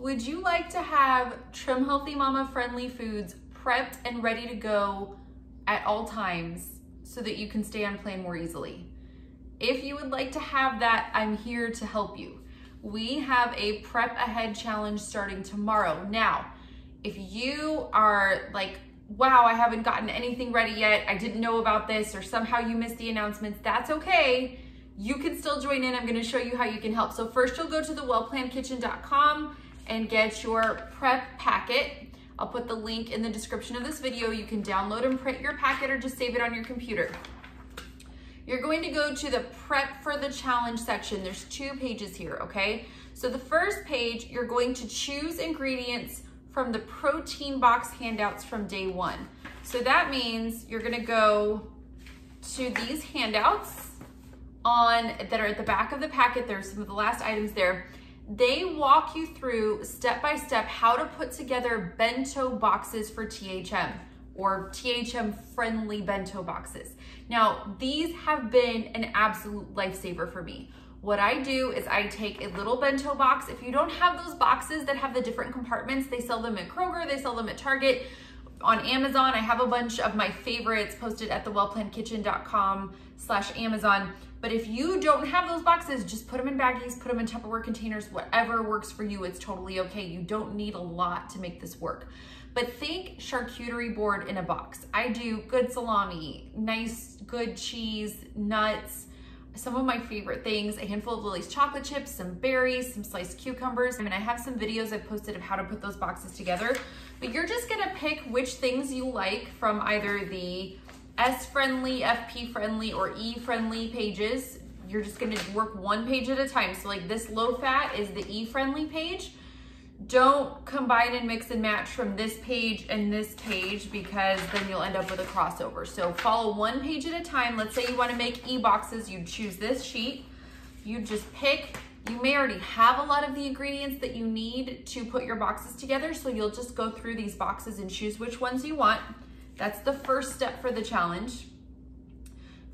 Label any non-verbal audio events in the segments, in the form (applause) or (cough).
would you like to have Trim Healthy Mama friendly foods prepped and ready to go at all times so that you can stay on plan more easily? If you would like to have that, I'm here to help you. We have a prep ahead challenge starting tomorrow. Now, if you are like, wow, I haven't gotten anything ready yet, I didn't know about this, or somehow you missed the announcements, that's okay. You can still join in. I'm gonna show you how you can help. So first you'll go to the wellplannedkitchen.com and get your prep packet. I'll put the link in the description of this video. You can download and print your packet or just save it on your computer. You're going to go to the prep for the challenge section. There's two pages here, okay? So the first page, you're going to choose ingredients from the protein box handouts from day one. So that means you're gonna go to these handouts on that are at the back of the packet. There's some of the last items there. They walk you through step by step how to put together bento boxes for THM or THM friendly bento boxes. Now, these have been an absolute lifesaver for me. What I do is I take a little bento box. If you don't have those boxes that have the different compartments, they sell them at Kroger, they sell them at Target. On Amazon, I have a bunch of my favorites posted at thewellplannedkitchen.com slash Amazon. But if you don't have those boxes, just put them in baggies, put them in Tupperware containers, whatever works for you, it's totally okay. You don't need a lot to make this work. But think charcuterie board in a box. I do good salami, nice, good cheese, nuts, some of my favorite things, a handful of Lily's chocolate chips, some berries, some sliced cucumbers. I mean, I have some videos I've posted of how to put those boxes together, but you're just gonna pick which things you like from either the S-friendly, FP-friendly, or E-friendly pages. You're just gonna work one page at a time. So like this low fat is the E-friendly page don't combine and mix and match from this page and this page because then you'll end up with a crossover. So follow one page at a time. Let's say you wanna make e-boxes, you choose this sheet. You just pick, you may already have a lot of the ingredients that you need to put your boxes together. So you'll just go through these boxes and choose which ones you want. That's the first step for the challenge.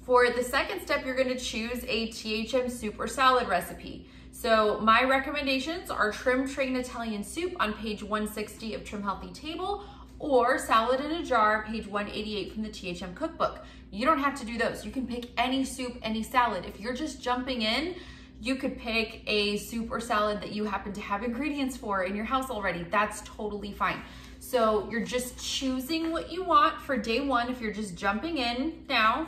For the second step, you're gonna choose a THM soup or salad recipe. So my recommendations are trim train Italian soup on page 160 of Trim Healthy Table or salad in a jar, page 188 from the THM cookbook. You don't have to do those. You can pick any soup, any salad. If you're just jumping in, you could pick a soup or salad that you happen to have ingredients for in your house already. That's totally fine. So you're just choosing what you want for day one if you're just jumping in now,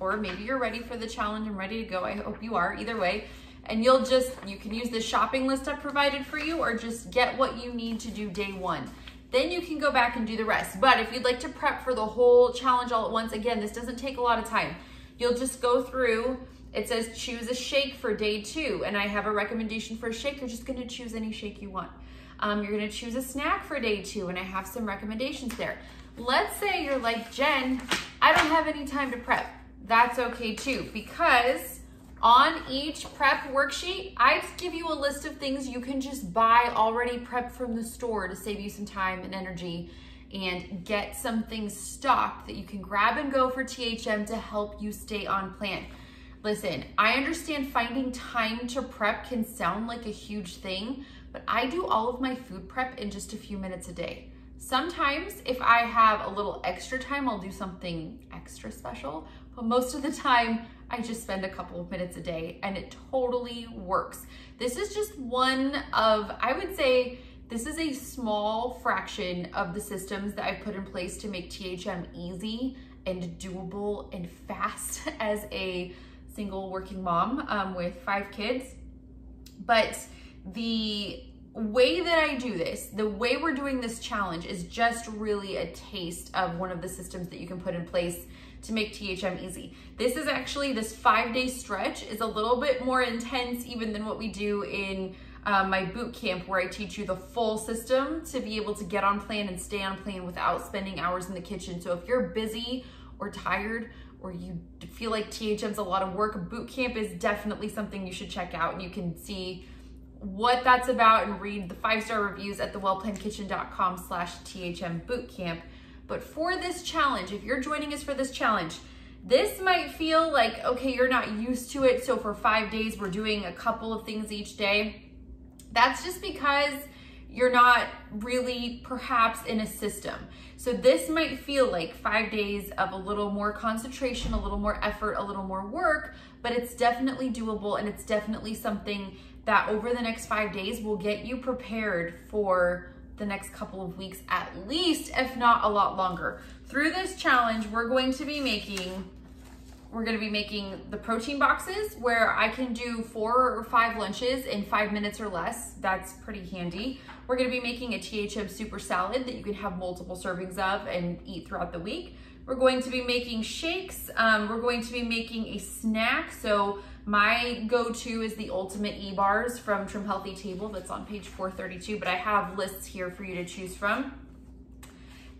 or maybe you're ready for the challenge and ready to go. I hope you are, either way and you'll just, you can use the shopping list I've provided for you or just get what you need to do day one. Then you can go back and do the rest. But if you'd like to prep for the whole challenge all at once, again, this doesn't take a lot of time. You'll just go through, it says choose a shake for day two, and I have a recommendation for a shake. You're just gonna choose any shake you want. Um, you're gonna choose a snack for day two, and I have some recommendations there. Let's say you're like, Jen, I don't have any time to prep. That's okay too, because on each prep worksheet, I give you a list of things you can just buy already prepped from the store to save you some time and energy and get some things stocked that you can grab and go for THM to help you stay on plan. Listen, I understand finding time to prep can sound like a huge thing, but I do all of my food prep in just a few minutes a day. Sometimes if I have a little extra time, I'll do something extra special, but most of the time I just spend a couple of minutes a day and it totally works. This is just one of, I would say, this is a small fraction of the systems that I've put in place to make THM easy and doable and fast (laughs) as a single working mom um, with five kids. But the way that I do this, the way we're doing this challenge is just really a taste of one of the systems that you can put in place to make THM easy. This is actually, this five day stretch is a little bit more intense even than what we do in um, my boot camp where I teach you the full system to be able to get on plan and stay on plan without spending hours in the kitchen. So if you're busy or tired or you feel like THM's a lot of work, boot camp is definitely something you should check out and you can see what that's about and read the five-star reviews at thewellplannedkitchen.com slash THM bootcamp. But for this challenge, if you're joining us for this challenge, this might feel like, okay, you're not used to it. So for five days, we're doing a couple of things each day. That's just because you're not really perhaps in a system. So this might feel like five days of a little more concentration, a little more effort, a little more work, but it's definitely doable and it's definitely something that over the next five days will get you prepared for the next couple of weeks at least, if not a lot longer. Through this challenge, we're going to be making we're gonna be making the protein boxes where I can do four or five lunches in five minutes or less. That's pretty handy. We're gonna be making a THM super salad that you can have multiple servings of and eat throughout the week. We're going to be making shakes. Um, we're going to be making a snack. So my go-to is the Ultimate E-Bars from Trim Healthy Table that's on page 432, but I have lists here for you to choose from.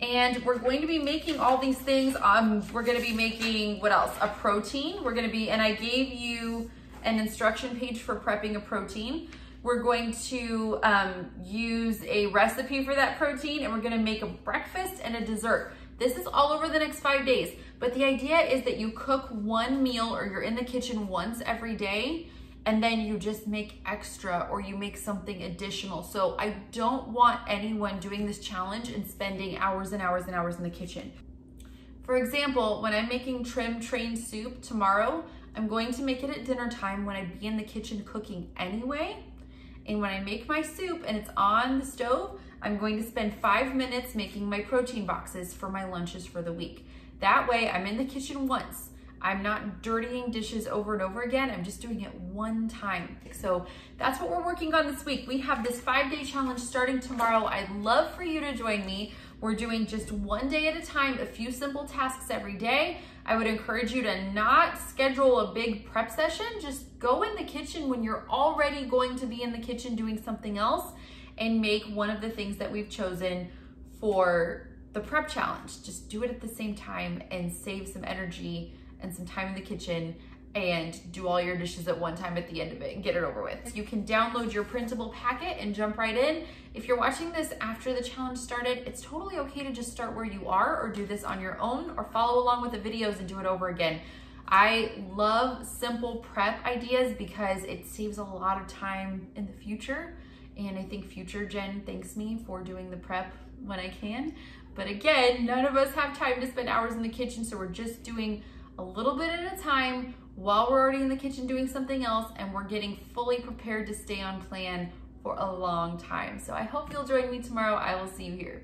And we're going to be making all these things. Um, we're gonna be making, what else? A protein. We're gonna be, and I gave you an instruction page for prepping a protein. We're going to um, use a recipe for that protein and we're gonna make a breakfast and a dessert. This is all over the next five days, but the idea is that you cook one meal or you're in the kitchen once every day and then you just make extra or you make something additional. So I don't want anyone doing this challenge and spending hours and hours and hours in the kitchen. For example, when I'm making trim train soup tomorrow, I'm going to make it at dinner time when I'd be in the kitchen cooking anyway. And when I make my soup and it's on the stove, I'm going to spend five minutes making my protein boxes for my lunches for the week. That way I'm in the kitchen once. I'm not dirtying dishes over and over again. I'm just doing it one time. So that's what we're working on this week. We have this five day challenge starting tomorrow. I'd love for you to join me. We're doing just one day at a time, a few simple tasks every day. I would encourage you to not schedule a big prep session. Just go in the kitchen when you're already going to be in the kitchen doing something else and make one of the things that we've chosen for the prep challenge. Just do it at the same time and save some energy and some time in the kitchen and do all your dishes at one time at the end of it and get it over with. You can download your printable packet and jump right in. If you're watching this after the challenge started, it's totally okay to just start where you are or do this on your own or follow along with the videos and do it over again. I love simple prep ideas because it saves a lot of time in the future. And I think future Jen thanks me for doing the prep when I can. But again, none of us have time to spend hours in the kitchen, so we're just doing a little bit at a time while we're already in the kitchen doing something else and we're getting fully prepared to stay on plan for a long time. So I hope you'll join me tomorrow. I will see you here.